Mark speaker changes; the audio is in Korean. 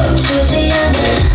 Speaker 1: 멈추지 않아.